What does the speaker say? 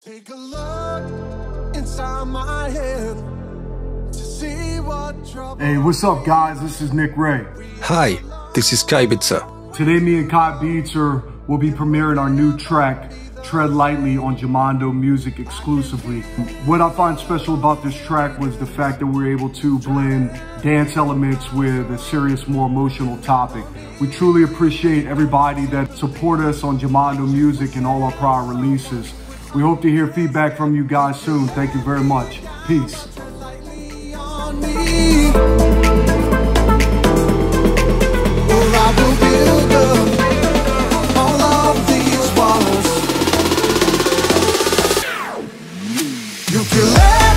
Take a look inside my head to see what trouble. Hey, what's up, guys? This is Nick Ray. Hi, this is Kibeatzer. Today, me and Kibeatzer will be premiering our new track, Tread Lightly, on Jamendo Music exclusively. What I find special about this track was the fact that we're able to blend dance elements with a serious, more emotional topic. We truly appreciate everybody that support us on Jamendo Music and all our prior releases. We hope to hear feedback from you guys soon. Thank you very much. Peace. You can let